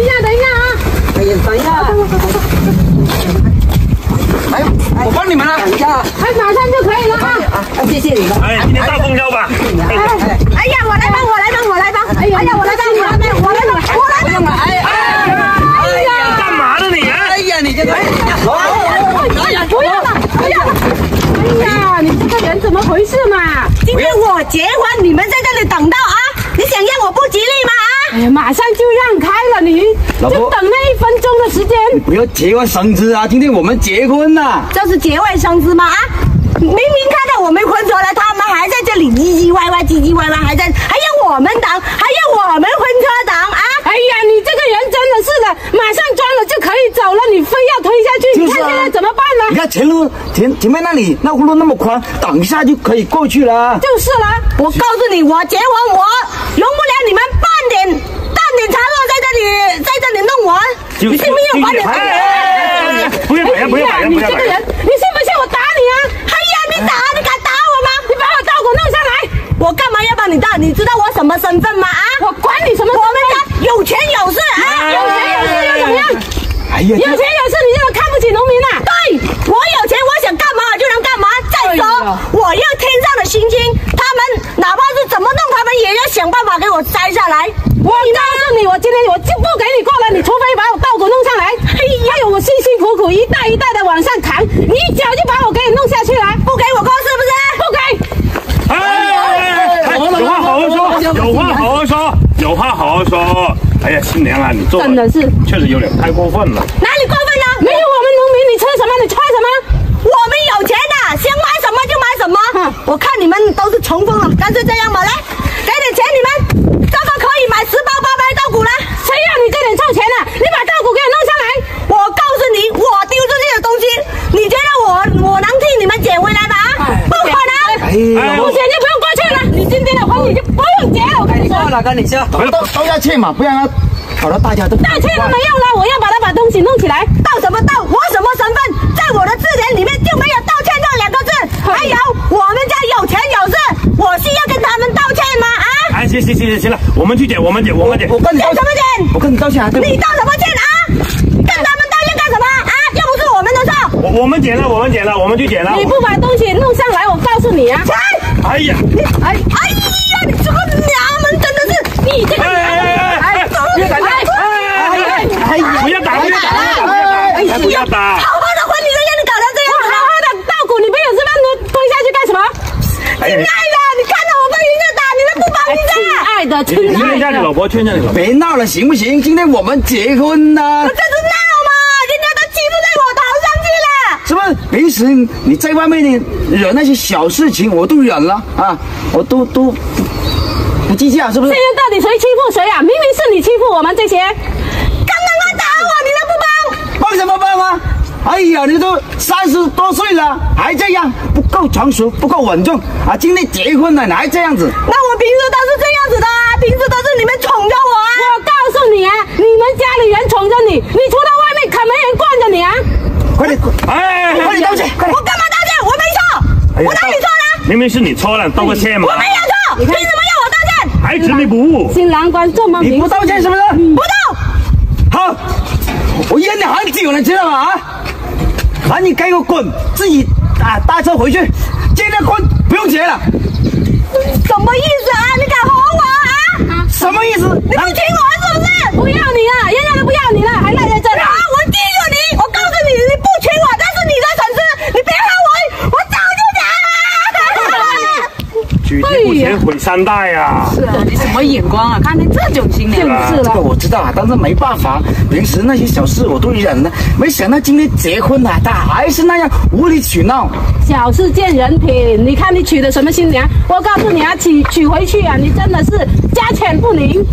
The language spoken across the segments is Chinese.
一下，等一下啊！哎呀，等一下，哎，我帮你们了，等一下，哎，马上就可以了啊！啊，谢谢你们。哎，今天大公交吧。哎哎呀，我来帮，我来帮，我来帮。哎呀，我来帮，我来帮，我来帮，我来帮。哎哎哎呀，干嘛呢你？哎呀，你这个，哎呀，不要了，不要了！哎呀，你这个人怎么回事嘛？今天我结婚，你们在这里等到啊？你想让我不吉利吗？啊？哎呀，马上就让开了，你老就等那一分钟的时间。不要节外生枝啊！今天我们结婚了。这是节外生枝吗？啊？明明看到我们婚车了，他们还在这里唧唧歪歪、唧唧歪歪，还在还要我们等，还要我们婚车等啊！哎呀，你这个人真的是的，马上装了就可以走了，你非要推下去，就是啊你看现在怎么办呢？你看前路前前面那里那路那么宽，等一下就可以过去了。就是了，我告诉你，我结婚我容不了你们半点半点差错在这里在这里弄完，你信不信我把你？哎哎哎哎不要不要不要打呀！这个人，你信不信我打你啊？哎呀，你打你敢打我吗？你把我稻谷弄上来，我干嘛要帮你打？你知道我什么身份吗？啊！我管你什么我们家有钱有势啊！有钱有势又怎么样？哎呀，有钱有势你就看不起农民啊？对，我有钱，我想干嘛就能干嘛。再说，哎呀我要天上的星星，他们哪怕是怎么弄，他们也要想办法给我摘下来。我告诉你，我今天我就不给你过了，你除非把我稻谷弄上来。哎呀，我辛辛苦苦一袋一袋的往上扛，你一脚就把我给你弄下去了，不给我过是不是？不给。哎哎哎，有话好好说，有话好好说，有话好好说。哎呀，新娘啊，你做真的是确实有点太过分了。哪里过分了？没有我们农民，你吃什么？你穿什么？我们有钱的，想买什么就买什么。我看你们都是穷疯了，干脆这样吧，来，给点钱你们，这个可以买十包八百稻谷了。谁让你这点臭钱呢、你把稻谷给我弄上来。我告诉你，我丢出去的东西，你觉得我我能替你们捡回来吗？不可能。哎呀，不钱就不用过去了，你今天的婚你就不用结了。我跟你说，算了，跟你说，都都要去嘛，不然他搞得大家都道歉都没用了，我要把他把东西弄起来。道什么道？我什么身份？在我的字典里面就没有道歉这两个字。还有，我们家有钱有势，我需要跟他们道歉吗？啊？哎，行行行行行了，我们去捡，我们捡，我们捡。我跟你道歉什么捡？我跟你道歉啊，你。道什么歉啊？跟他们道歉干什么啊？又不是我们的错。我我们捡了，我们捡了，我们去捡了。你不把东西弄上来，我告诉你啊！哎呀，哎哎呀，你这个娘们真的是，你这个哎哎哎哎，别打架！哎哎哎哎，不要打，不要打，不要打，不要打！好好的婚礼都让你搞成这样好。好的稻谷，你没有这么推下去干什么？哎亲爱的，你看到我被人家打，你都不帮一亲。爱的，劝一下爱的，你老婆，劝一下你老婆。别闹了，行不行？今天我们结婚呢，这是闹吗？人家都欺负在我头上去了。是不是？平时你在外面呢，惹那些小事情我都忍了啊，我都都不不计较，是不是现？在到底谁欺负谁啊？明明是你欺负我们这些。刚刚他打我，你都不帮。帮什么办啊？哎呀，你都三十多岁了，还这样，不够成熟，不够稳重啊！今天结婚了，你还这样子？那我平时都是这样子的啊，平时都是你们宠着我啊。我告诉你啊，你们家里人宠着你，你出到外面可没人惯着你啊！快点，哎，快点道歉，快点我！干嘛道歉？我没错，我哪里错了？明明是你错了，道个歉嘛我。没有错，凭什么要我道歉？还执迷不悟。新郎官这么明你不道歉是不是？不道。好，我忍你很久了，知道吗？啊，赶紧给我滚，自己啊搭车回去，今天婚不用结了，什么意思啊？你敢吼我啊？什么意思？你不听我是不是？不要你了，人家都不要你了，还赖在这里啊！。我记住你，我告诉你，你不娶我，这是你的损失，你别害我，我早就讲了。娶妻不贤毁三代呀！你什么眼光啊？看见这种新娘，就是了这个，我知道啊，但是没办法，平时那些小事我都忍了，没想到今天结婚了，他还是那样无理取闹。小事见人品。你看你娶的什么新娘？我告诉你啊，娶娶回去啊，你真的是家犬不宁。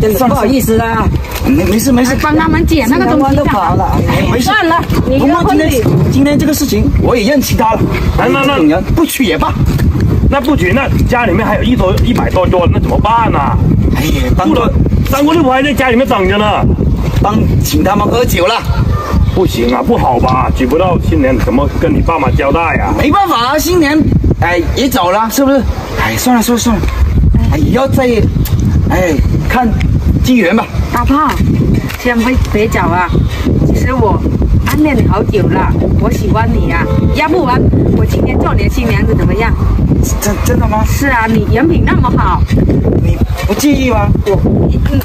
真的不好意思啦，没没事没事，帮他们捡那个东西都干嘛？跑了，哎没事。算了，你不过今的婚礼天今天这个事情我也认清他了，那那那这种人不娶也罢。那不娶，那家里面还有一桌一百多桌，那怎么办呢？哎呀，当不了，三姑六婆还在家里面等着呢。帮请他们喝酒了，不行啊，不好吧？娶不到新娘，怎么跟你爸妈交代呀、没办法啊，新年哎也走了，是不是？哎，算了算了算了，哎，以后再哎看机缘吧。大大炮，千万别找啊！其实我暗恋你好久了，我喜欢你呀、要不然我今天做你的新娘子怎么样？真真的吗？是啊，你人品那么好，你不介意吗？我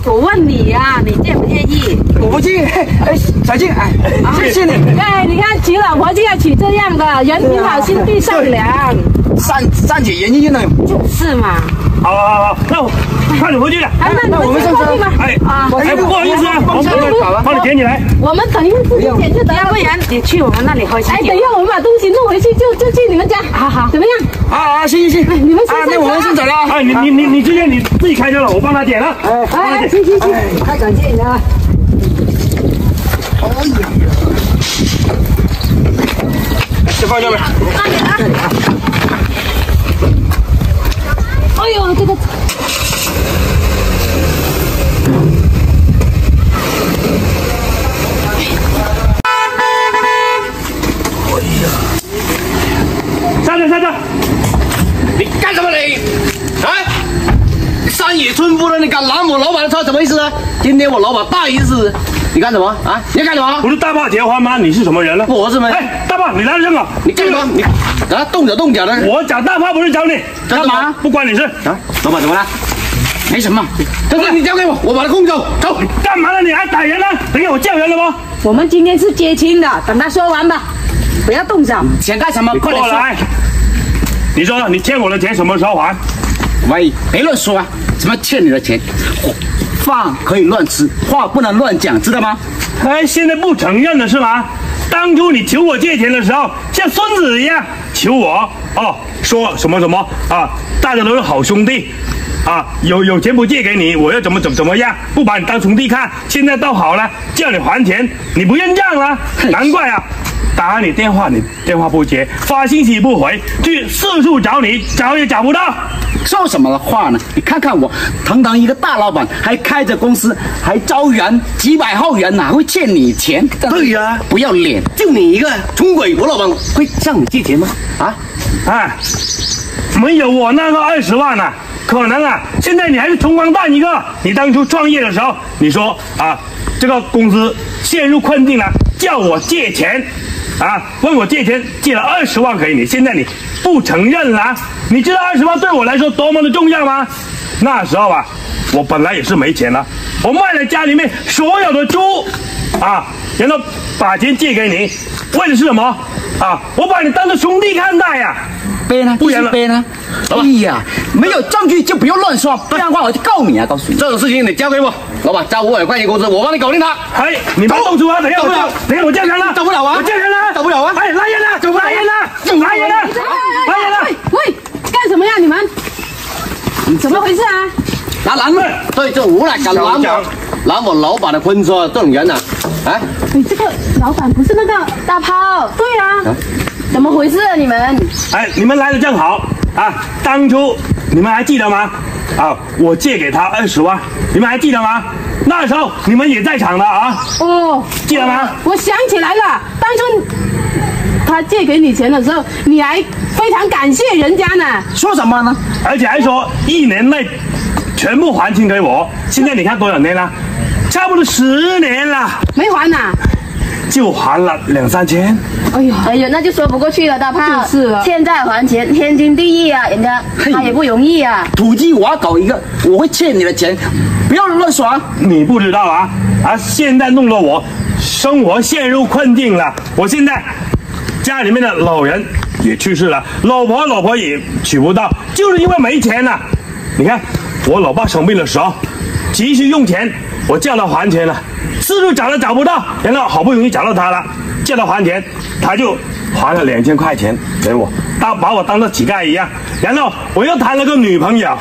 我问你呀、你介不介意？我不介意。哎，小静，哎，谢谢你。哎，你看娶老婆就要娶这样的，人品好，心地善良，善善解人意呢。是嘛？好好好，那我快点回去了。哎，那我们上车们先过去吧。哎啊，哎，不好意思啊，我下来搞了帮你捡起来。我们等一下自己捡就得了要不。然你去我们那里喝喜哎，等一。下我们把东西弄回去，就就去你们家。好好，怎么样？好好，行行行。你们先啊，那我们先走了。哎，你你你你今天你自己开车了，我帮他捡了。哎哎，行行行，太感谢你了。哎呀先放下面。哎呦，这个哎呀！下车下车。你干什么你？啊！山野村夫的，你敢拦我老板的车，什么意思啊？今天我老板大姨子，你干什么啊？你要干什么？不是大炮结婚吗？你是什么人呢？我是没哎，大炮，你来这个，你干什么？你啊，动手动脚的我讲大炮不是找你，干嘛不关你事。啊！老板怎么了？没什么，这个你交给我，我把他供走。走，干嘛呢？你还打人呢？等一下我叫人了吗？我们今天是接亲的，等他说完吧，不要动手。想干什么？快点说。过来。你说你欠我的钱什么时候还？喂，别乱说啊！什么欠你的钱？饭可以乱吃，话不能乱讲，知道吗？哎，现在不承认了是吗？当初你求我借钱的时候，像孙子一样求我哦，说什么什么啊，大家都是好兄弟啊，有有钱不借给你，我要怎么怎么怎么样，不把你当兄弟看。现在倒好了，叫你还钱，你不认账了，难怪啊！打你电话你电话不接，发信息不回，去四处找你，找也找不到。说什么话呢？你看看我，堂堂一个大老板，还开着公司，还招员几百号人，哪会欠你钱？对呀不要脸！就你一个穷鬼，我老板会向你借钱吗？啊！哎，没有我那个二十万呢、可能啊，现在你还是穷光蛋一个。你当初创业的时候，你说啊，这个公司陷入困境了，叫我借钱，啊，问我借钱，借了二十万给你，现在你不承认了。你知道二十万对我来说多么的重要吗？那时候啊，我本来也是没钱了，我卖了家里面所有的猪，啊，然后把钱借给你，为的是什么？啊，我把你当做兄弟看待呀、背呢？不然了背呢？哎呀，没有证据就不要乱说，不然的话我就告你啊！告诉你，这种事情你交给我，老板交五百块钱工资，我帮你搞定他。哎，你别动手啊！等一下我叫人了，走不了啊我叫人了，走不了啊哎，来人了，走不了啊来人了，来人了，来人了喂。喂，干什么呀你们？怎么回事啊？拿拦了。对，这无赖敢拦我讲，拦我老板的婚车，这种人啊，啊，你这个老板不是那个大炮？对啊，怎么回事啊你们？哎，你们来的正好啊！当初你们还记得吗？啊，我借给他二十万，你们还记得吗？那时候你们也在场的啊，哦，记得吗？我想起来了，当初他借给你钱的时候，你还非常感谢人家呢。说什么呢？而且还说一年内全部还清给我。现在你看多少年了？差不多十年了，没还呐、就还了两三千。哎呀，哎呦，那就说不过去了，大胖。就是啊欠债还钱，天经地义啊，人家他也不容易啊。土鸡瓦狗一个，我会欠你的钱，不要乱说啊！你不知道啊啊！现在弄得我生活陷入困境了。我现在家里面的老人也去世了，老婆老婆也娶不到，就是因为没钱了。你看我老爸生病的时候，急需用钱，我叫他还钱了，四处找都找不到，然后好不容易找到他了，叫他还钱，他就还了两千块钱给我，当把我当做乞丐一样。然后我又谈了个女朋友，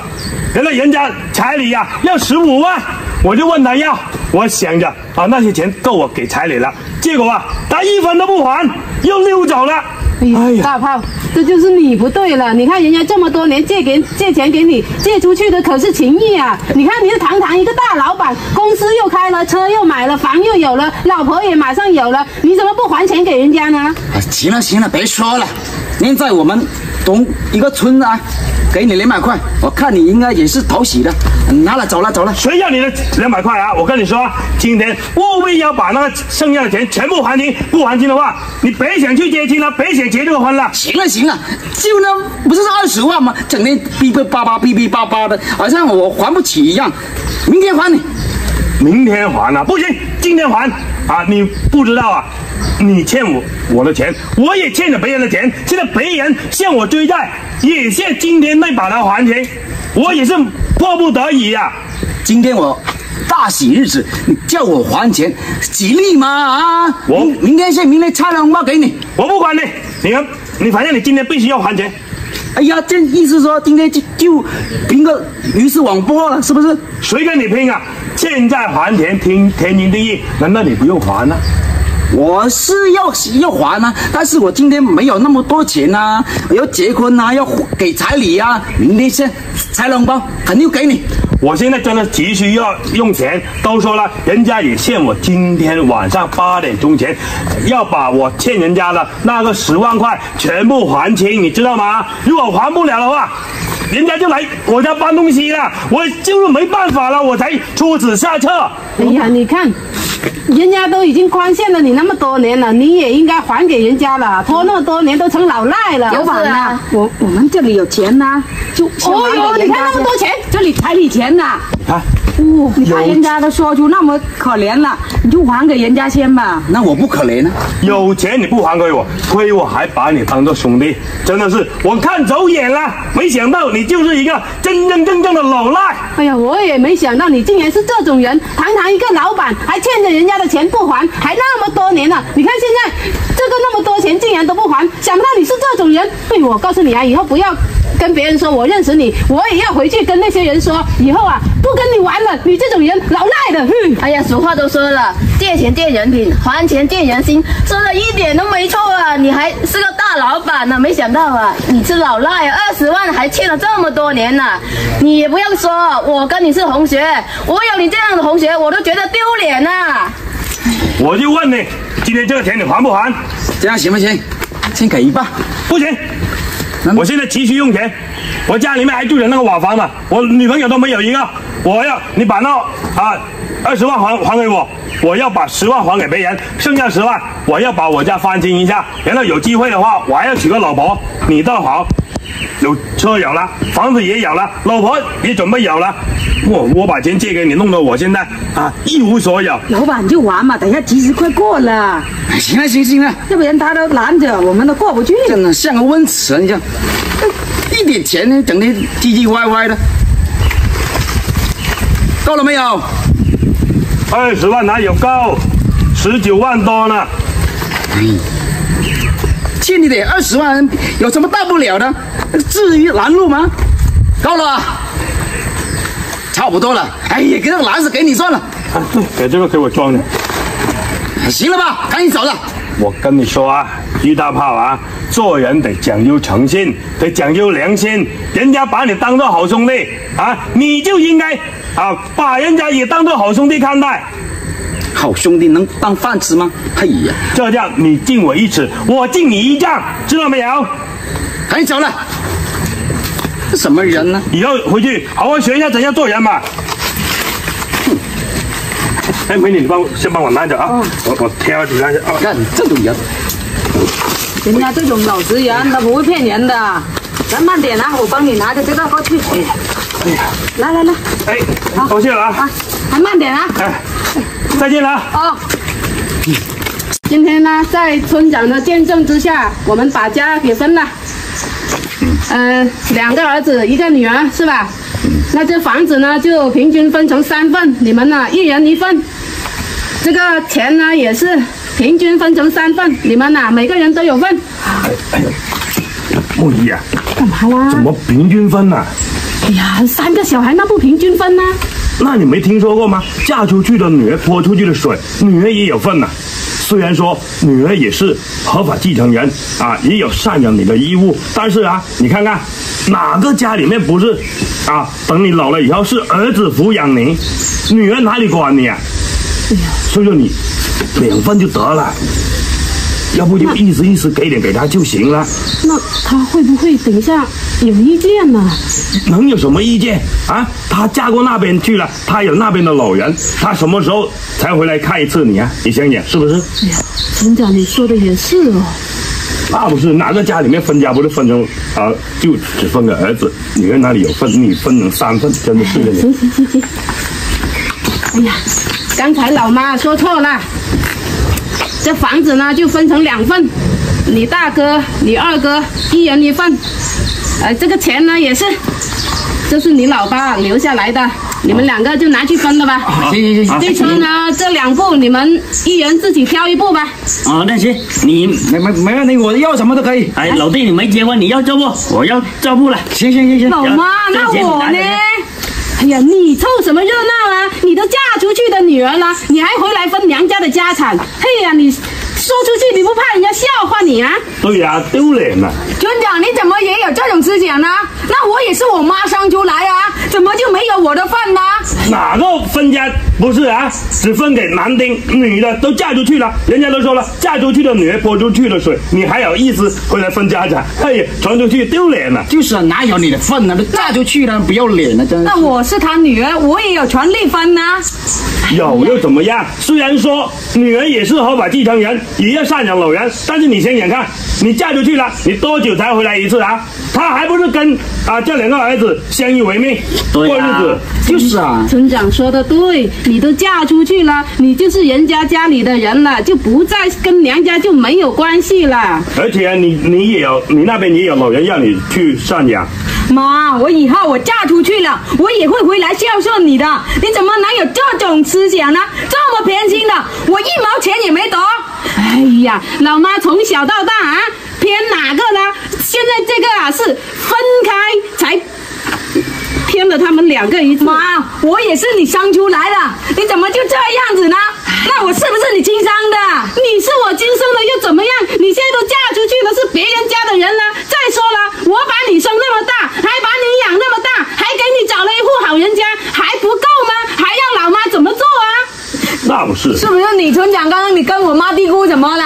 原来人家彩礼呀、要十五万，我就问他要，我想着啊那些钱够我给彩礼了，结果啊他一分都不还，又溜走了。哎呀，大炮，这就是你不对了。你看人家这么多年借给借钱给你，借出去的可是情谊啊！你看你是堂堂一个大老板，公司又开了，车又买了，房又有了，老婆也马上有了，你怎么不还钱给人家呢？啊，行了行了，别说了。现在我们同一个村啊，给你两百块，我看你应该也是讨喜的，拿了走了走了。谁要你的两百块啊？我跟你说，今天务必要把那个剩下的钱全部还清。不还清的话，你别想去接亲了，别想结这个婚了。行了行了，就那不是二十万吗？整天逼逼巴巴逼逼巴巴的，好像我还不起一样。明天还你。明天还啊？不行，今天还啊！你不知道啊？你欠我我的钱，我也欠着别人的钱。现在别人向我追债，也限今天内把它还清。我也是迫不得已呀、今天我大喜日子，你叫我还钱，吉利吗？啊！我明明天是明天拆了红包给你。我不管你，你看，你反正你今天必须要还钱。哎呀，这意思说今天就就拼个鱼死网破了，是不是？谁跟你拼啊？欠债还钱，天天经地义，难道你不用还呢、我是要要还啊，但是我今天没有那么多钱啊，我要结婚啊，要给彩礼啊，明天先拆了红包肯定给你。我现在真的急需要用钱，都说了，人家也欠我今天晚上八点钟前，要把我欠人家的那个十万块全部还清，你知道吗？如果还不了的话，人家就来我家搬东西了，我就是没办法了，我才出此下策。哎呀，你看，人家都已经宽限了你那么多年了，你也应该还给人家了。拖那么多年都成老赖了。老板啊，我我们这里有钱呐、就先哦哟，你看那么多钱，这里彩礼钱呐、啊，哦，你看人家都说出那么可怜了，你就还给人家先吧。那我不可怜啊，有钱你不还给我，亏我还把你当做兄弟，真的是我看走眼了。没想到你就是一个真真正正的老赖。哎呀，我也没想到你竟然是这种人，堂堂一个老板，还欠着人家的钱不还，还那么多年了。你看现在这个那么多钱竟然都不还，想不到你是这种人。对，我告诉你啊，以后不要跟别人说我认识你，我也要回去跟那些人说，以后啊不跟你玩了，你这种人老赖的。哼。哎呀，俗话都说了，借钱借人品，还钱见人心，说的一点都没错啊！你还是个大老板呢，没想到啊，你是老赖，二十万还欠了这么多年呢、你也不用说，我跟你是同学，我有你这样的同学，我都觉得丢脸呐、我就问你，今天这个钱你还不还？这样行不行？先给一半。不行，我现在急需用钱，我家里面还住着那个瓦房呢，我女朋友都没有一个，我要你把那啊二十万还还给我，我要把十万还给别人，剩下十万我要把我家翻新一下，然后有机会的话我还要娶个老婆，你倒好，有车有了，房子也有了，老婆也准备有了，我我把钱借给你，弄得我现在啊一无所有。老板就玩嘛，等一下吉时快过了，哎行了行行了，要不然他都拦着，我们都过不去。真的像个温池，你讲，一点钱呢，整天唧唧歪歪的。够了没有？二十万哪有够？十九万多呢。欠你点二十万，有什么大不了的？至于拦路吗？够了，差不多了。哎呀，给那个篮子给你算了，啊，对，给这个给我装着。行了吧？赶紧走了。我跟你说啊，于大炮啊，做人得讲究诚信，得讲究良心。人家把你当做好兄弟啊，你就应该啊，把人家也当做好兄弟看待。好兄弟能当饭吃吗？嘿呀，这样你敬我一尺，我敬你一丈，知道没有？赶紧走了。这什么人呢？以后回去好好学一下怎样做人嘛。哎，美女，你帮我先帮我拿着啊，我我挑几张去啊。看你这种人，人家这种老实人，他不会骗人的。咱慢点啊，我帮你拿着这个过去。哎呀，来来来，哎，好多谢了啊啊，，还慢点啊。哎，再见了啊。哦，今天呢，在村长的见证之下，我们把家给分了。呃，两个儿子，一个女儿，是吧？那这房子呢，就平均分成三份，你们呢一人一份。这个钱呢，也是平均分成三份，你们呐每个人都有份。木易啊，干嘛啦？怎么平均分呢、哎呀，三个小孩那不平均分呢、那你没听说过吗？嫁出去的女儿泼出去的水，女儿也有份呐、虽然说女儿也是合法继承人啊，也有赡养你的义务，但是啊，你看看哪个家里面不是啊？等你老了以后是儿子抚养你，女儿哪里管你啊？所以说你两份就得了，要不就意思意思给点给他就行了。那他会不会等一下有意见呢？能有什么意见啊？他嫁过那边去了，他有那边的老人，他什么时候才回来看一次你啊？你想想是不是？哎呀，村长你说的也是哦。那不是哪个家里面分家不是分成啊，就只分给儿子，女儿哪里有分？你分成三份，真的是的。行行行行。哎呀，刚才老妈说错了，这房子呢就分成两份，你大哥、你二哥一人一份。呃，这个钱呢也是，这是你老爸留下来的，你们两个就拿去分了吧。行行行这车呢，这两部你们一人自己挑一部吧。啊，那行，你没没没问题，我要什么都可以。哎，老弟你没结婚，你要这不？我要这不了。行行行行，老妈，那我呢？哎呀，你凑什么热闹啊？你都嫁出去的女儿了，你还回来分娘家的家产？嘿呀，你说出去你不怕人家笑话你啊？对呀、丢脸了。村长，你怎么也有这种思想呢？那我也是我妈生出来啊，怎么就没有我的份呢？哪个分家不是啊？只分给男丁，女的都嫁出去了。人家都说了，嫁出去的女儿泼出去的水，你还有意思回来分家产？哎呀，传出去丢脸了。就是啊，哪有你的份呢？都嫁出去了，不要脸了，真的那。我是他女儿，我也有权利分呐、有又怎么样？虽然说女儿也是合法继承人，也要赡养老人，但是你想想看，你嫁出去了，你多久才回来一次啊？他还不是跟啊这两个儿子相依为命，啊过日子？就是啊，村长说的对，你都嫁出去了，你就是人家家里的人了，就不再跟娘家就没有关系了。而且你你也有，你那边也有老人让你去赡养。妈，我以后我嫁出去了，我也会回来孝顺你的。你怎么能有这种思想呢？这么偏心的，我一毛钱也没得。哎呀，老妈从小到大啊，偏哪个呢？现在这个啊是分开才偏了他们两个一次。妈，我也是你生出来的，你怎么就这样子呢？那我是不是你亲生的？你是我亲生的又怎么样？你现在都嫁出去了，是别人家的人了我把你生那么大，还把你养那么大，还给你找了一户好人家，还不够吗？还要老妈怎么做啊？那不是，是不是你村长刚刚你跟我妈嘀咕什么了？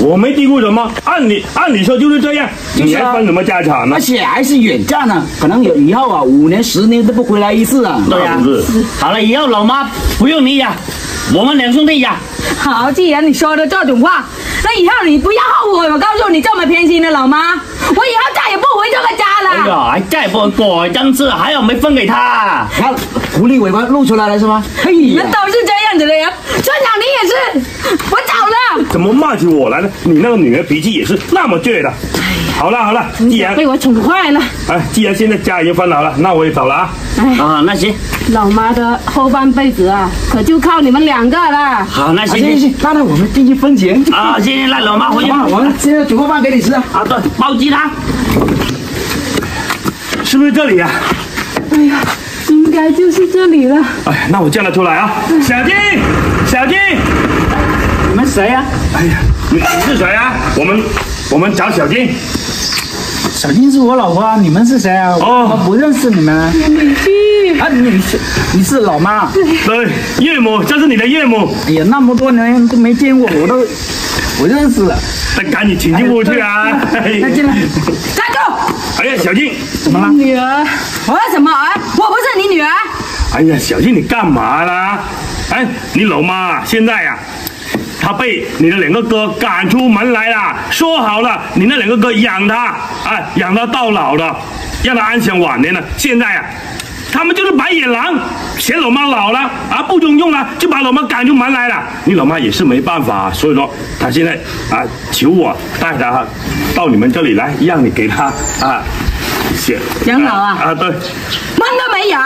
我没嘀咕什么。按理按理说就是这样，你还分什么家产呢而？且还是远嫁呢，可能有以后啊，五年十年都不回来一次啊。对呀、那不是。好了，以后老妈不用你养，我们两兄弟养。好，既然你说的这种话，那以后你不要后悔。我告诉你，这么偏心的老妈，我以后再也不回这个家了。哎呀，还再不过真是还有没分给他？看狐狸尾巴露出来了是吗？嘿呀那，都是这样子的呀，村长你也是，我走了。怎么骂起我来了？你那个女儿脾气也是那么倔的。好了好了，既然被我宠坏了。哎，既然现在家已经分好了，那我也走了啊。哎啊，那行，老妈的后半辈子啊，可就靠你们两个了。好，那啊行行行那那我们进去分钱。啊，行行，那老妈回去吧，我们现在煮个饭给你吃啊。啊，对，煲鸡汤。是不是这里呀、哎呀，应该就是这里了。哎，那我叫他出来啊，小金，小金，你们谁呀、哎呀，你你是谁啊？我们我们找小金。小金是我老婆啊，你们是谁啊？哦我不认识你们啊。女婿，啊，你是你是老妈？对，岳母，这是你的岳母，哎呀，那么多年都没见过，我都不认识了。那赶紧请进屋去啊！那进来，站住！哎呀，小静，怎么了？女儿，我什么儿？我不是你女儿。哎呀，小静你干嘛啦？哎，你老妈现在呀、她被你的两个哥赶出门来了，说好了，你那两个哥养她，啊，养她到老的，让她安享晚年呢。现在呀、他们就是白眼狼，嫌老妈老了啊，不中用了，就把老妈赶出门来了。你老妈也是没办法，所以说她现在啊，求我带她到你们这里来，让你给她啊，写养老啊啊，对。门都没有，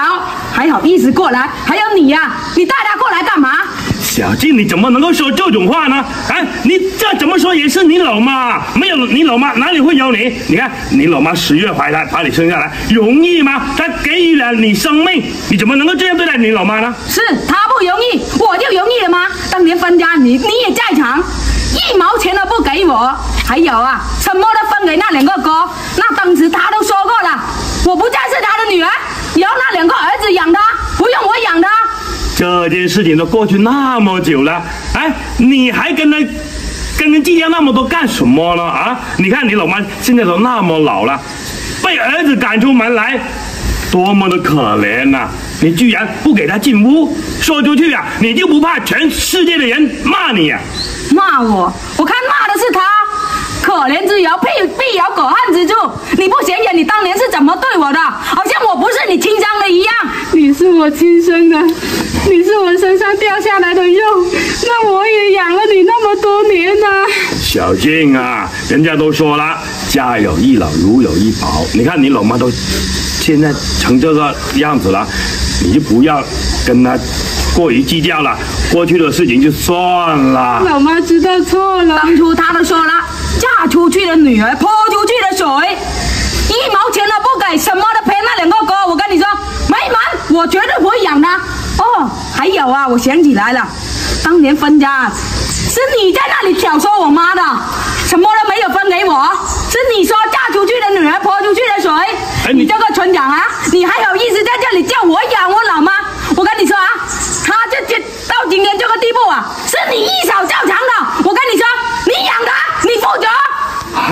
还好意思过来？还有你呀、你带他过来干嘛？小静，你怎么能够说这种话呢？哎，你这怎么说也是你老妈，没有你老妈哪里会有你？你看你老妈十月怀胎把你生下来，容易吗？她给予了你生命，你怎么能够这样对待你老妈呢？是她不容易，我就容易了吗？当年分家，你你也在场，一毛钱都不给我。还有啊，什么都分给那两个哥，那当时他都说过了，我不再是他的女儿，由那两个儿子养他，不用我养他。这件事情都过去那么久了，哎，你还跟他跟人计较那么多干什么呢？啊，你看你老妈现在都那么老了，被儿子赶出门来，多么的可怜呐、你居然不给他进屋，说出去啊，你就不怕全世界的人骂你啊？骂我，我看骂的是他。可怜之有必必有可恨之处。你不想想你当年是怎么对我的？好像我不是你亲生的一样。你是我亲生的，你是我身上掉下来的肉，那我也养了你那么多年呐、小静啊，人家都说了，家有一老如有一宝。你看你老妈都现在成这个样子了，你就不要跟她过于计较了，过去的事情就算了。老妈知道错了，当初她都说了，嫁出去的女儿泼出去的水，一毛钱都不给，什么都赔那两个哥。我跟你说，没门，我绝对不会养他。哦，还有啊，我想起来了，当年分家是你在那里挑唆我妈的，什么都没有分给我，是你说嫁出去的女儿泼出去的水。哎你你这个村长啊，你还有意思在这里叫我养我老妈？我跟你说啊，他这这到今天这个地步啊，是你一手造成的。我跟你说，你养他，你负责。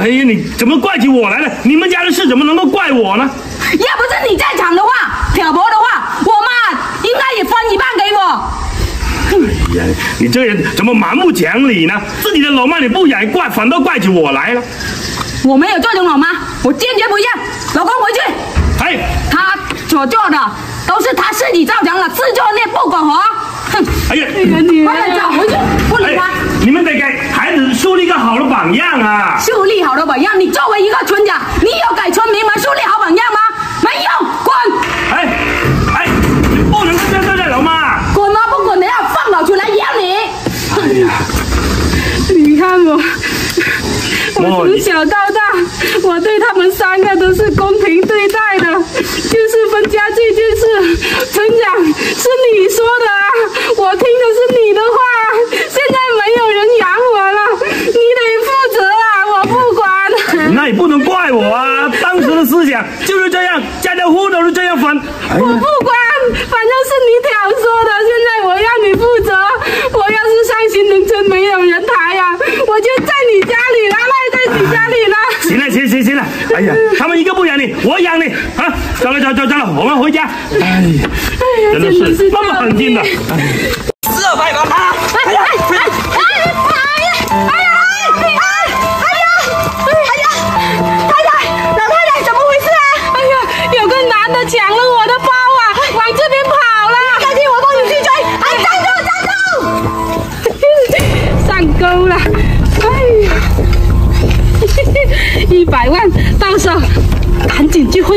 哎呀，你怎么怪起我来了？你们家的事怎么能够怪我呢？要不是你在场的话，挑拨的话，我妈应该也分一半给我。哎呀，你这个人怎么蛮不讲理呢？自己的老妈你不养，怪反倒怪起我来了。我没有这种老妈，我坚决不要。老公回去，哎，他所做的都是他自己造成的，自作孽不可活。哼，哎呀，女快点走回去，不理哎他。，你们得给孩子树立一个好的榜样啊！树立好的榜样，你作为一个村长，你有给村民们树立好榜样吗？不能这样对待老妈。滚啊？不滚的要放老出来咬你。哎呀，你看我，我从小到大，我对他们三个都是公平对待的，就是分家这件事，村长是你说的啊，我听的是你的话，现在没有人养我了，你得负责啊，我不管。那也不能怪我啊！当时的思想就是这样，家家户户都是这样分。哎呀，我不管，反正是你挑唆的。现在我要你负责。我要是上新农村没有人抬呀、我就在你家里了，赖在你家里了。行了，行行行了。哎呀，他们一个不养你，我养你啊！走了走走走了，我们回家。哎呀，真的是那么狠心的。这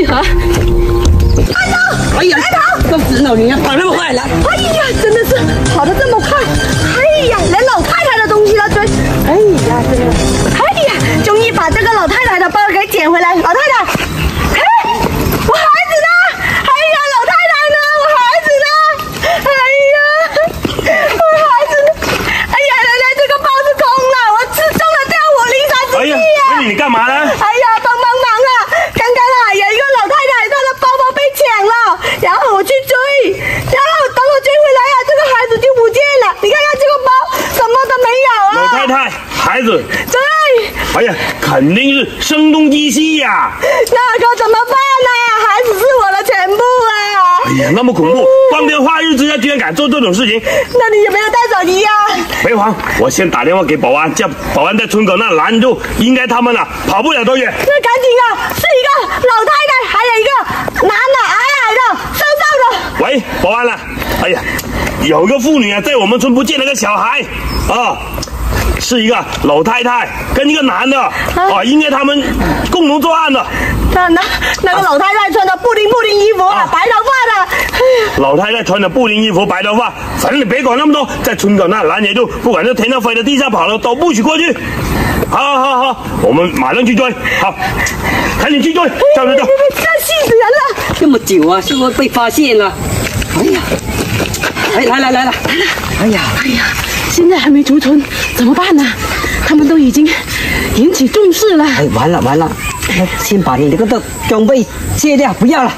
赶紧去汇合。哎呀，都死老女人跑那么快来！哎呀，肯定是声东击西呀、那可怎么办呢、孩子是我的全部啊！哎呀，那么恐怖，光天化日之下居然敢做这种事情，那你有没有带手机呀、没慌，我先打电话给保安，叫保安在村口那拦住，应该他们啊跑不了多远。那赶紧啊！是一个老太太，还有一个男的，矮矮的，瘦瘦的。喂，保安了，哎呀，有个妇女啊，在我们村不见了个小孩啊。是一个老太太跟一个男的啊，应该他们共同作案的。那那那个老太太穿的布灵布灵衣服啊，白头发的。老太太穿的布灵衣服，白头发，反正你别管那么多，在村口那拦截住，不管是天上飞的、地上跑的，都不许过去。好好好，我们马上去追，好，赶紧去追，走走走。这气死人了！这么久啊，是不是被发现了？哎呀，来来来来来，哎呀，哎呀，现在还没出村，怎么办呢？他们都已经引起重视了。哎，完了完了，那先把你这个的装备卸掉，不要了。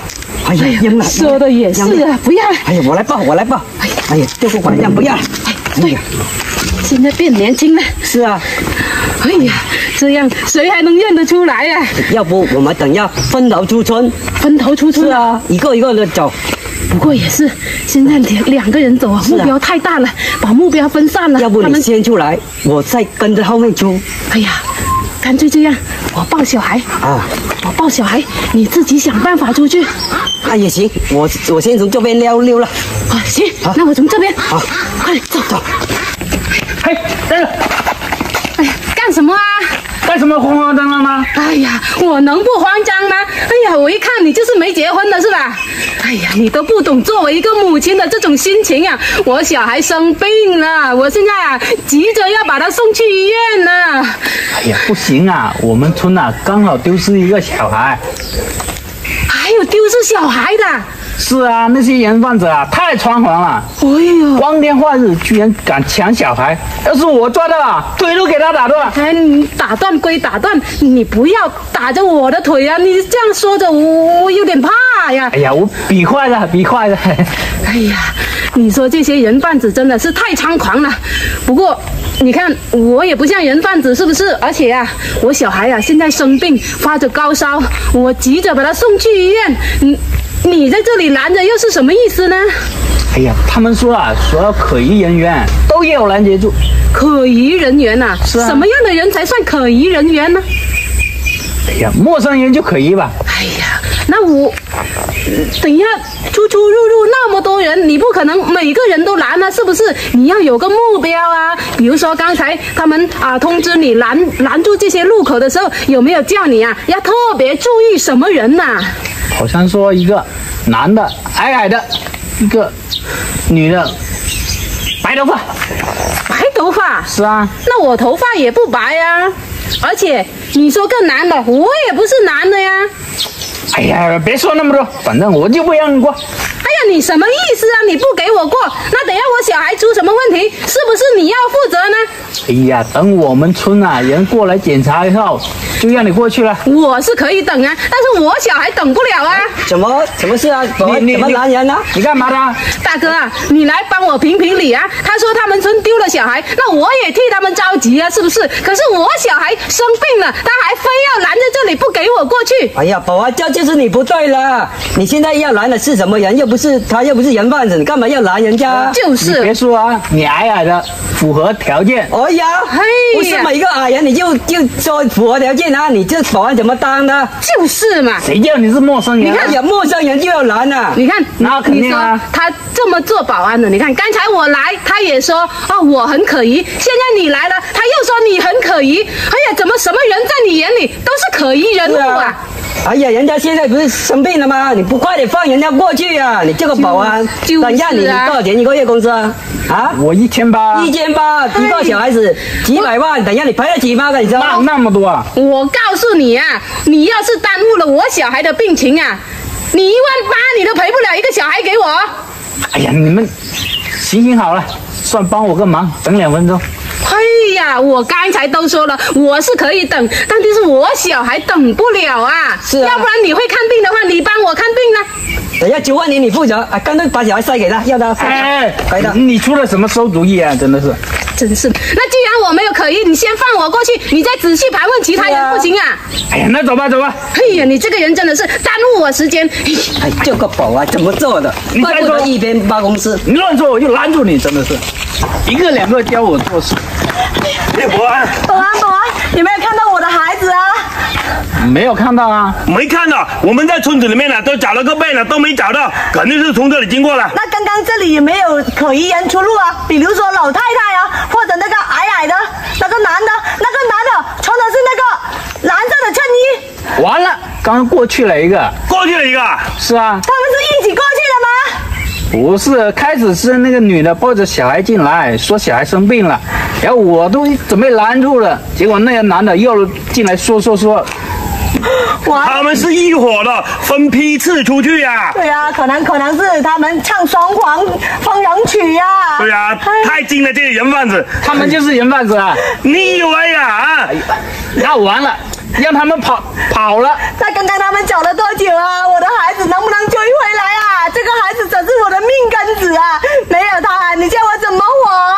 哎呀，扔了，说的也是啊，不要了。哎呀，我来抱，我来抱。哎呀，这个管家不要了。哎呀，现在变年轻了，是啊，哎呀，这样谁还能认得出来呀、要不我们等下分头出村？分头出村是啊，一个一个的走。不过也是，现在两两个人走啊，目标太大了，把目标分散了。要不你他们，先出来，我再跟着后面出。哎呀，干脆这样，我抱小孩，啊，我抱小孩，你自己想办法出去。啊也行，我我先从这边溜溜了。啊，行，那我从这边，好，快点走走。嘿，等等，哎呀，干什么啊？干什么慌慌张张的？哎呀，我能不慌张吗？哎呀，我一看你就是没结婚的是吧？哎呀，你都不懂作为一个母亲的这种心情啊！我小孩生病了，我现在啊急着要把他送去医院呢。哎呀，不行啊，我们村啊刚好丢失一个小孩。还有丢失小孩的，是啊，那些人贩子啊太猖狂了，哎呦！光天化日居然敢抢小孩，要是我抓到了，腿都给他打断。哎，你打断归打断，你不要打着我的腿啊！你这样说着，我我有点怕呀。哎呀，我比快了，比快了。哎呀，你说这些人贩子真的是太猖狂了。不过，你看我也不像人贩子，是不是？而且啊，我小孩啊现在生病，发着高烧，我急着把他送去医院。你你在这里拦着，又是什么意思呢？哎呀，他们说啊，所有可疑人员都要拦截住。可疑人员呐、是啊什么样的人才算可疑人员呢？哎呀，陌生人就可疑吧？哎呀，那我等一下出出入入那么多人，你不可能每个人都拦啊，是不是？你要有个目标啊。比如说刚才他们啊通知你拦拦住这些路口的时候，有没有叫你啊要特别注意什么人呐、好像说一个男的矮矮的，一个女的白头发。白头发，是啊，那我头发也不白呀、而且你说个男的，我也不是男的呀。哎呀，别说那么多，反正我就不让你过。哎呀，你什么意思啊？你不给我过，那等下我小孩出什么问题，是不是你要负责呢？哎呀，等我们村啊人过来检查以后，就让你过去了。我是可以等啊，但是我小孩等不了啊。怎么什么事啊？怎么怎么你你拦人呢？你干嘛的？大哥啊，你来帮我评评理啊！他说他们村丢了小孩，那我也替他们着急啊，是不是？可是我小孩生病了，他还非要拦在这里不给我过去。哎呀，保安，这就是你不对了。你现在要拦的是什么人？又不是他，又不是人贩子，你干嘛要拦人家？就是别，说啊，你矮矮的，符合条件。哎呀，不是每个矮人你就就说符合条件啊？你这保安怎么当的？就是嘛。谁叫你是陌生人？你看有，陌生人就要拦啊！你看，那肯定你说啊他这么做保安的，你看刚才我来，他也说哦我很可疑，现在你来了，他又说你很可疑。哎呀，怎么什么人在你眼里都是可疑人物啊？啊。哎呀，人家现在不是生病了吗？你不快点放人家过去啊！你这个保安，就等一下你就是啊多少钱一个月工资啊？啊？我一千八，一千八，一个小孩子几百万，等一下你赔得起吗？跟你说。那那么多啊？我告诉你啊，你要是耽误了我小孩的病情啊，你一万八你都赔不了一个小孩给我。哎呀，你们行行好了，算帮我个忙，等两分钟。哎呀，我刚才都说了，我是可以等，但就是我小孩等不了啊。是啊要不然你会看病的话，你帮我看病呢？等一下九万年你负责，啊，干脆把小孩塞给他，要他哎给他。你出了什么馊主意啊？真的是。真是，那既然我没有可疑，你先放我过去，你再仔细盘问其他人，不行啊？哎呀，那走吧，走吧。哎呀，你这个人真的是耽误我时间。哎哎，这个保安怎么做的？你再说怪不得一边包公司。你乱说我就拦住你，真的是，一个两个教我做事。哎，保安保安，保安，有没有看到我的孩子啊？没有看到啊？没看到，我们在村子里面呢，都找了个遍了，都没找到，肯定是从这里经过了。那刚刚这里有没有可疑人出入啊？比如说老太太啊，或者那个矮矮的那个男的，那个男的穿的是那个蓝色的衬衣，完了，刚刚过去了一个。过去了一个，是啊，他们是一起过去的吗？不是，开始是那个女的抱着小孩进来，说小孩生病了，然后我都准备拦住了，结果那个男的又进来说说说，他们是一伙的，分批次出去呀、对啊，可能可能是他们唱双簧双人曲呀、啊。对呀、太精了，这些人贩子，他们就是人贩子啊，你以为呀啊？那完了，让他们跑跑了。那刚刚他们走了多久啊？我的孩子能不能追回来啊？这个孩子可是我的命根子啊！没有他，你叫我怎么活啊？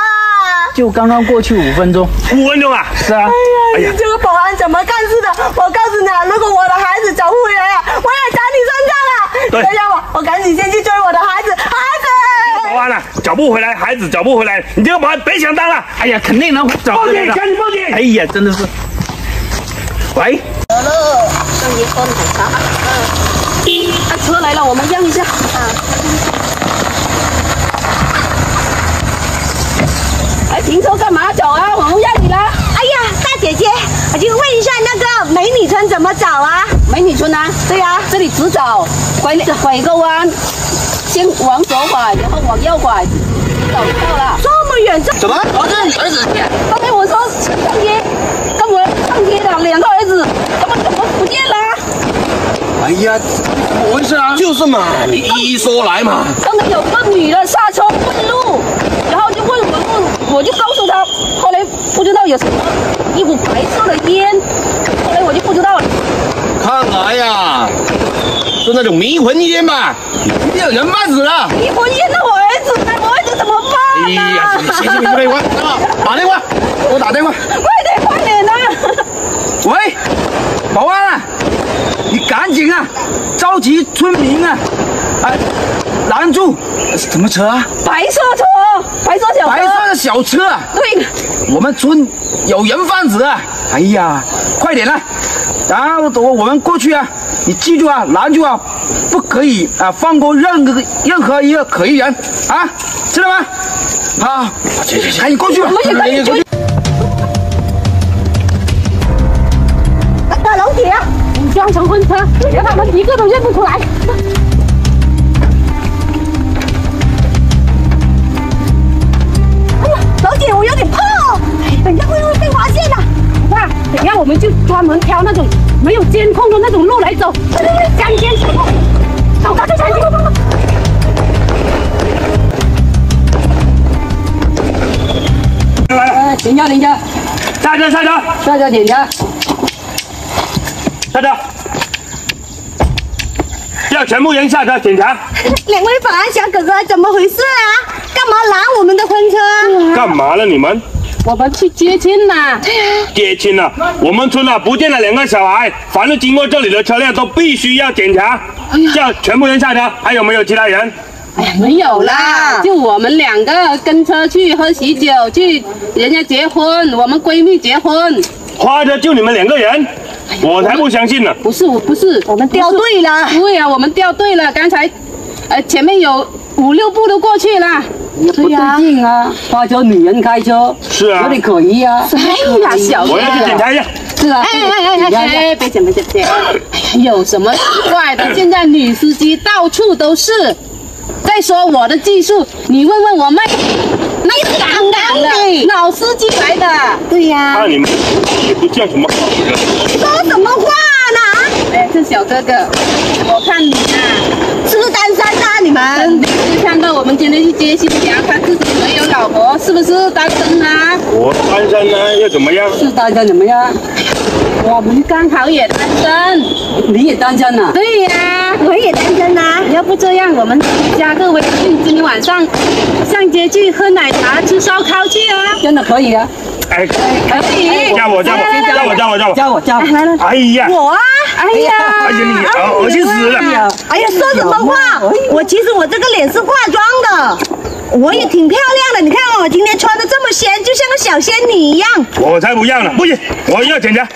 就刚刚过去五分钟。五分钟啊？是啊，哎呀，你这个保安怎么干事的？我告诉你啊，如果我的孩子找不回来啊，我也找你身上了。对这样吧，我赶紧先去追我的孩子，孩子。保安啊，找不回来，孩子找不回来，你这个保安别想当了。哎呀，肯定能找报警，回来的。赶紧报警！哎呀，真的是。喂，啊，车来了，我们让一下。哎，停车干嘛？走啊！我不要你了。哎呀，大姐姐，我就问一下那个美女村怎么找啊？美女村啊，对呀、这里直走，拐拐一个弯，先往左拐，然后往右拐，走到了。这么远，这什么？儿子，儿子，刚才我说上街，跟我上街的两个儿子，怎么怎么不见了？哎呀，怎么回事啊？就是嘛，你一一说来嘛。刚才有个女的下车问路，然后就问我路，我就告诉他，后来不知道有什么一股白色的烟，后来我就不知道了。看来呀，是那种迷魂烟吧？一定有人贩子了。迷魂烟那我儿子呢？我儿子怎么办哎呢？呀，行行行，电话，打电话，我打电话。快点快点呐！喂，保安啊，你赶紧啊，召集村民啊，啊，拦住什么车啊？白色车，白色小车，白色的小车啊。对，我们村有人贩子啊！哎呀，快点来，然后我我们过去啊！你记住啊，拦住啊，不可以啊放过任何任何一个可疑人啊，知道吗？好，赶紧过去吧。我们也可以去。大老铁啊，武装成婚车，连他们一个都认不出来。有点怕哦，等一下会不会被发现呢、不怕，等一下我们就专门挑那种没有监控的那种路来走，对对对，乡间小路，走吧，走吧，走吧。呃，停下，停下，下车，下车，下车检查。下车！要全部人下车检查。两位保安小哥哥，怎么回事啊？干嘛拦我们的婚车啊？干嘛了你们？我们去接亲呐，接亲了，我们村啊不见了两个小孩，凡是经过这里的车辆都必须要检查，叫全部人下车。还有没有其他人？哎呀没有啦，就我们两个跟车去喝喜酒，去人家结婚，我们闺蜜结婚。花的就你们两个人，我才不相信呢。不是，我不是，我们掉队了。对呀、啊，我们掉队了。刚才，呃，前面有五六步都过去了。不对劲啊，花车女人开车，是啊有点可疑啊。哎呀，小我要去检查一下。是啊，哎哎哎哎哎，别检别检别检，哎呀，有什么奇怪的？现在女司机到处都是。再说我的技术，你问问我妹，那是杠杠的，老司机来的。对呀、那你们也不叫什么好人。说什么话小哥哥，我看你啊，是不是单身啊？你们？肯定是看到我们今天去接新娘，他自己没有老婆，是不是单身啊？我单身啊，又怎么样？是单身怎么样？我们刚好也单身。你也单身啊？对呀、我也单身啊。要不这样，我们加个微信，今天晚上上街去喝奶茶、吃烧烤去啊！真的可以啊！哎，可以。加我，加我，加我，加我，加我。加我加我。来来，哎呀，我啊，哎呀，哎呀，你啊恶心死了！哎呀，说什么话？我其实我这个脸是化妆的，我也挺漂亮的。你看我今天穿的这么仙，就像个小仙女一样。我才不要呢！不行，我要检查。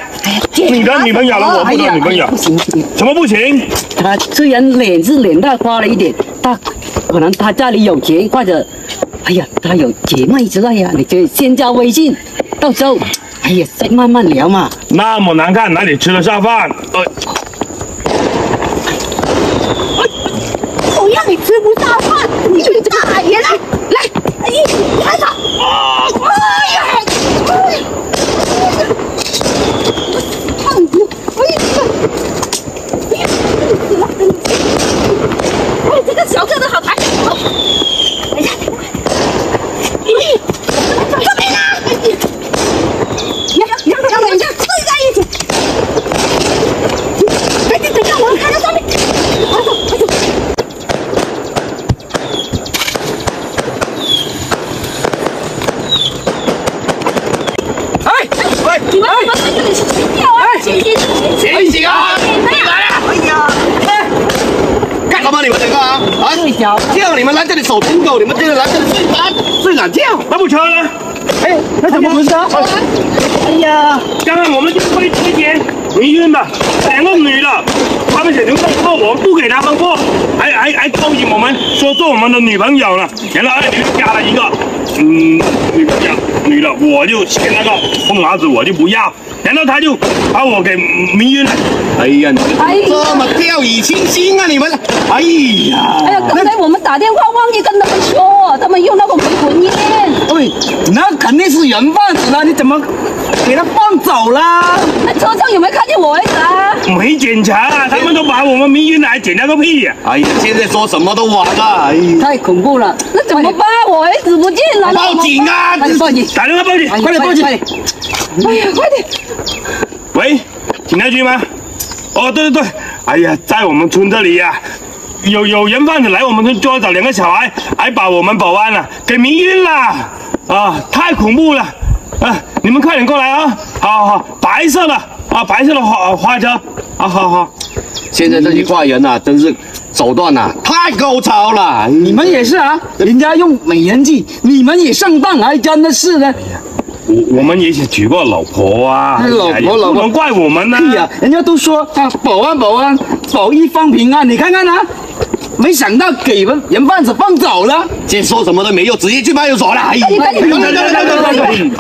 你的女朋友了，我不的女朋友不。行不行，什么不行？他虽然脸是脸蛋花了一点，但可能他家里有钱，或者，哎呀，他有姐妹之类呀，你就先加微信，到时候，哎呀，再慢慢聊嘛。那么难看，哪里吃得下饭？呃，我让你吃不下饭，你去大爷来来！哎呀，哎呀，胖子，哎呀，哎呀，死了！哎，这个小个子好抬，哎呀，哎，这边啊！两两两两家睡在一起，赶紧等下我看到上面，快走快走！脚。叫你们来这里守猪狗，你们这个来这里睡懒睡懒觉。那不巧呢？哎，那怎么回事啊？哎呀，刚刚我们就被这些两个女的，他们想留放过我，不给他们过，还还还勾引我们，说做我们的女朋友了。然后二女加了一个，嗯，女朋友女的，我就嫌那个疯娃子我就不要，然后他就把我给迷晕了。哎呀，你们哎这么掉以轻心啊，你们！哎呀，哎呀，刚才我们打电话忘记跟他们说，他们用那个回魂烟。喂，那肯定是人贩子啦，你怎么给他放走啦？那车上有没有看见我儿子啊？没检查啊，他们都把我们迷晕了，还检查个屁呀、哎呀，现在说什么都晚了。哎呀，太恐怖了！那怎么办？我儿子不见了。报警啊！快点报警！打电话报警，快点报警！哎呀，快点！喂，警察局吗？哦，对对对，哎呀，在我们村这里呀、有有人贩子来我们村抓走两个小孩，还把我们保安啊给迷晕了，啊，太恐怖了，啊，你们快点过来啊！好好好，白色的啊，白色的花花车，啊，好好，现在这些坏人呐、真是手段呐、太高超了。你们也是啊，人家用美人计，你们也上当，还真的是的。我我们也想娶过老婆啊，老婆老婆不能怪我们呢。对呀，人家都说啊，保安保安，保一方平安。你看看啊，没想到给人人贩子放走了。现在说什么都没用，直接去派出所了。哎呀，赶紧赶紧快点快点快点快点